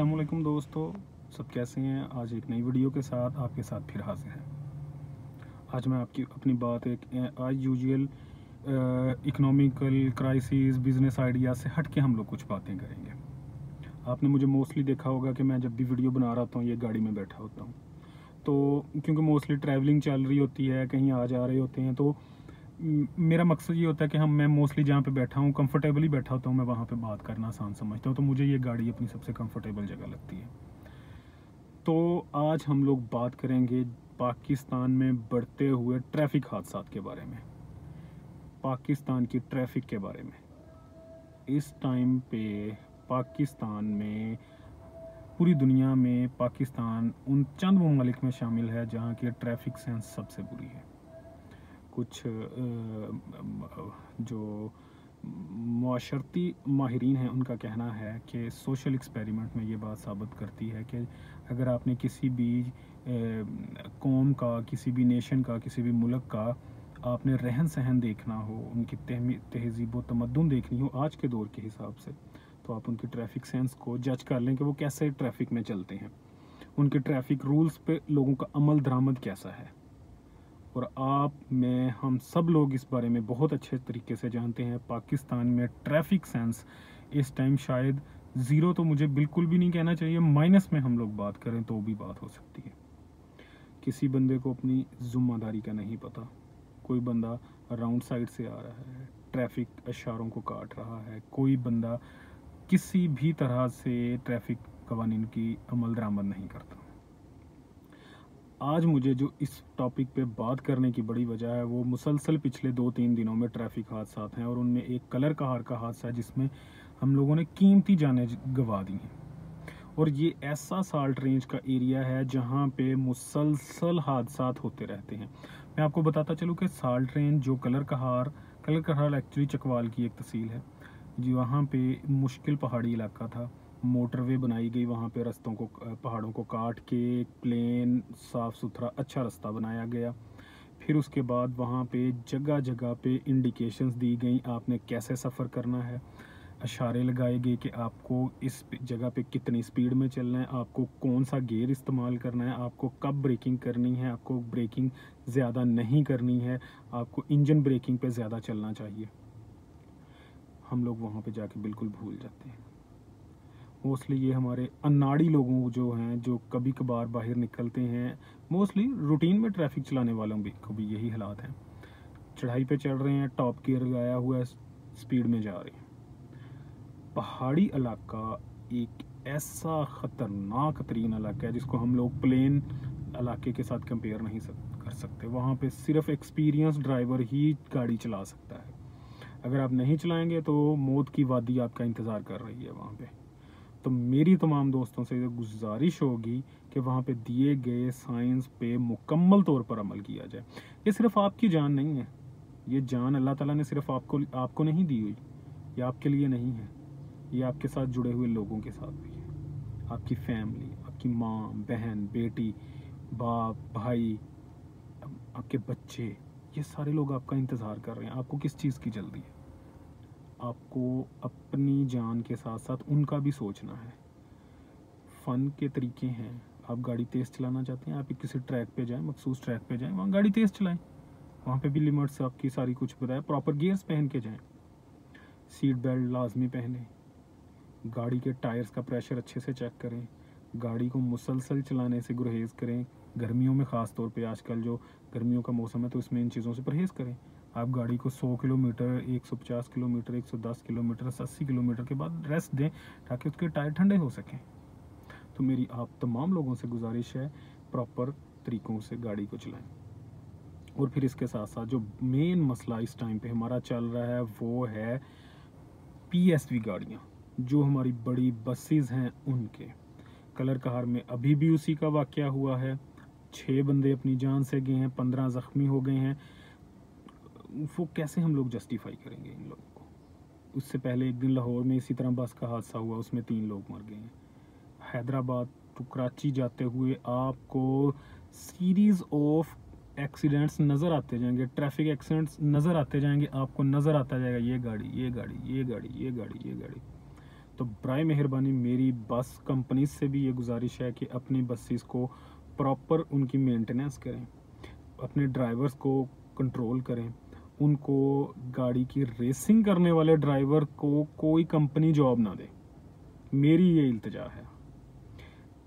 वालेकुम दोस्तों, सब कैसे हैं? आज एक नई वीडियो के साथ आपके साथ फिर हाजिर हैं। आज मैं आपकी अपनी बात एक आज usual economical crisis business idea से हट के हम लोग कुछ बातें करेंगे। आपने मुझे मोस्टली देखा होगा कि मैं जब भी वीडियो बना रहा हूँ, ये गाड़ी में बैठा होता हूँ। तो क्योंकि मोस्टली ट्रैवलिंग चल रही होती है, कहीं आ जा रहे होते हैं तो मेरा मकसद ये होता है कि हम, मैं मोस्टली जहाँ पे बैठा हूँ कंफर्टेबली बैठा होता हूँ, मैं वहाँ पे बात करना आसान समझता हूँ तो मुझे ये गाड़ी अपनी सबसे कंफर्टेबल जगह लगती है। तो आज हम लोग बात करेंगे पाकिस्तान में बढ़ते हुए ट्रैफ़िक हादसा के बारे में। पाकिस्तान की ट्रैफ़िक के बारे में। इस टाइम पे पाकिस्तान में, पूरी दुनिया में पाकिस्तान उन चंद ममालिक में शामिल है, जहाँ की ट्रैफ़िक सेंस सबसे बुरी है। कुछ जो माशरती माहरीन हैं, उनका कहना है कि सोशल एक्सपेरिमेंट में ये बात साबित करती है कि अगर आपने किसी भी कौम का, किसी भी नेशन का, किसी भी मुल्क का आपने रहन सहन देखना हो, उनकी तहजीब व तमदन देखनी हो आज के दौर के हिसाब से तो आप उनकी ट्रैफ़िक सेंस को जज कर लें कि वो कैसे ट्रैफ़िक में चलते हैं। उनके ट्रैफ़िक रूल्स पे लोगों का अमल दरामद कैसा है? और आप, में, हम सब लोग इस बारे में बहुत अच्छे तरीके से जानते हैं। पाकिस्तान में ट्रैफ़िक सेंस इस टाइम शायद ज़ीरो तो मुझे बिल्कुल भी नहीं कहना चाहिए। माइनस में हम लोग बात करें तो भी बात हो सकती है। किसी बंदे को अपनी ज़िम्मेदारी का नहीं पता। कोई बंदा राउंड साइड से आ रहा है ट्रैफ़िक इशारों को काट रहा है। कोई बंदा किसी भी तरह से ट्रैफ़िक कवानीन की अमल दरामद नहीं करता। आज मुझे जो इस टॉपिक पे बात करने की बड़ी वजह है, वो मुसलसल पिछले दो तीन दिनों में ट्रैफ़िक हादसा हैं और उनमें एक कलर कहार का हादसा है जिसमें हम लोगों ने कीमती जाने गवा दी हैं। और ये ऐसा साल्ट रेंज का एरिया है जहाँ पे मुसलसल हादसा होते रहते हैं। मैं आपको बताता चलूँ कि साल्ट रेंज जो कलर कहार कलर कहार एक्चुअली चकवाल की एक तहसील है। जो, वहाँ पे मुश्किल पहाड़ी इलाका था। मोटरवे बनाई गई वहाँ पे रास्तों को पहाड़ों को काट के, प्लेन साफ़ सुथरा अच्छा रास्ता बनाया गया। फिर उसके बाद वहाँ पे जगह जगह पे इंडिकेशंस दी गई, आपने कैसे सफ़र करना है। अशारे लगाए गए कि आपको इस जगह पे कितनी स्पीड में चलना है, आपको कौन सा गेयर इस्तेमाल करना है, आपको कब ब्रेकिंग करनी है, आपको ब्रेकिंग ज़्यादा नहीं करनी है, आपको इंजन ब्रेकिंग पे ज़्यादा चलना चाहिए। हम लोग वहाँ पे जाके बिल्कुल भूल जाते हैं। मोस्टली ये हमारे अनाड़ी लोगों जो हैं जो कभी कभार बाहर निकलते हैं मोस्टली रूटीन में ट्रैफ़िक चलाने वालों भी को भी यही हालात हैं। चढ़ाई पे चढ़ रहे हैं टॉप गियर लगाया हुआ है स्पीड में जा रहे हैं। पहाड़ी इलाका एक ऐसा ख़तरनाक तरीन इलाका है जिसको हम लोग प्लेन इलाके के साथ कंपेयर नहीं सक, कर सकते। वहाँ पे सिर्फ़ एक्सपीरियंस ड्राइवर ही गाड़ी चला सकता है। अगर आप नहीं चलाएँगे तो मौत की वादी आपका इंतज़ार कर रही है वहाँ पे। तो मेरी तमाम दोस्तों से गुजारिश होगी कि वहाँ पे दिए गए साइंस पे मुकम्मल तौर पर अमल किया जाए। ये सिर्फ़ आपकी जान नहीं है। ये जान अल्लाह ताला ने सिर्फ़ आपको आपको नहीं दी हुई। ये आपके लिए नहीं है। ये आपके साथ जुड़े हुए लोगों के साथ भी है। आपकी फैमिली आपकी माँ, बहन, बेटी, बाप, भाई, आपके बच्चे, ये सारे लोग आपका इंतज़ार कर रहे हैं। आपको किस चीज़ की जल्दी है? आपको अपनी जान के साथ साथ उनका भी सोचना है। फ़न के तरीके हैं। आप गाड़ी तेज़ चलाना चाहते हैं, आप किसी ट्रैक पे जाएँ, मखसूस ट्रैक पे जाएँ, वहाँ गाड़ी तेज़ चलाएँ। वहाँ पे भी लिमिट्स आपकी सारी कुछ बताए, प्रॉपर गियर्स पहन के जाएँ। सीट बेल्ट लाजमी पहने। गाड़ी के टायर्स का प्रेशर अच्छे से चेक करें। गाड़ी को मुसलसल चलाने से गुरहेज़ करें। गर्मियों में ख़ास तौर पे आजकल जो गर्मियों का मौसम है तो इसमें इन चीज़ों से परहेज़ करें। आप गाड़ी को 100 किलोमीटर 150 किलोमीटर 110 किलोमीटर 80 किलोमीटर के बाद रेस्ट दें ताकि उसके टायर ठंडे हो सकें। तो मेरी आप तमाम लोगों से गुजारिश है प्रॉपर तरीक़ों से गाड़ी को चलाएँ। और फिर इसके साथ साथ जो मेन मसला इस टाइम पे हमारा चल रहा है, वो है पीएसवी गाड़ियाँ, जो हमारी बड़ी बसेस हैं उनके। कलर कहार में अभी भी उसी का वाक़ हुआ है छः बंदे अपनी जान से गए हैं, पंद्रह ज़ख्मी हो गए हैं। वो कैसे हम लोग जस्टिफाई करेंगे इन लोगों को? उससे पहले एक दिन लाहौर में इसी तरह बस का हादसा हुआ, उसमें तीन लोग मर गए हैं। हैदराबाद टू कराची जाते हुए आपको सीरीज़ ऑफ़ एक्सीडेंट्स नज़र आते जाएँगे ट्रैफ़िक एक्सीडेंट्स नज़र आते जाएँगे, आपको नज़र आता जाएगा, ये गाड़ी ये गाड़ी ये गाड़ी ये गाड़ी ये गाड़ी। तो बर मेहरबानी, मेरी बस कंपनी से भी ये गुजारिश है कि अपनी बसेस को प्रॉपर उनकी मेंटेनेंस करें, अपने ड्राइवर्स को कंट्रोल करें। उनको गाड़ी की रेसिंग करने वाले ड्राइवर को कोई कंपनी जॉब ना दे। मेरी ये इल्तजा है।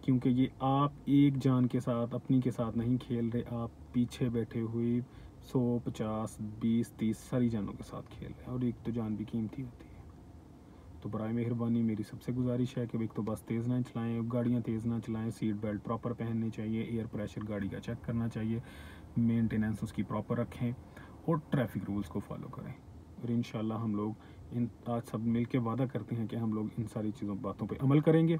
क्योंकि ये आप एक जान के साथ, अपनी के साथ नहीं खेल रहे, आप पीछे बैठे हुए सौ पचास, बीस, तीस सारी जानों के साथ खेल रहे हैं। और एक तो जान भी कीमती होती है। तो बर मेहरबानी, मेरी सबसे गुजारिश है कि एक तो बस तेज़ ना चलाएँ गाड़ियाँ तेज़ ना चलाएँ सीट बेल्ट प्रॉपर पहननी चाहिए एयर प्रेशर गाड़ी का चेक करना चाहिए मेंटेनेंस उसकी प्रॉपर रखें। और ट्रैफ़िक रूल्स को फॉलो करें। और इन हम लोग इन, आज सब मिल के वादा करते हैं कि हम लोग इन सारी चीज़ों, बातों पर अमल करेंगे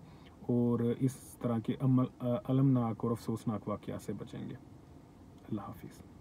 और इस तरह के अमल अलमनाक और अफसोसनाक वाक़ से बचेंगे। अल्लाह हाफिज़।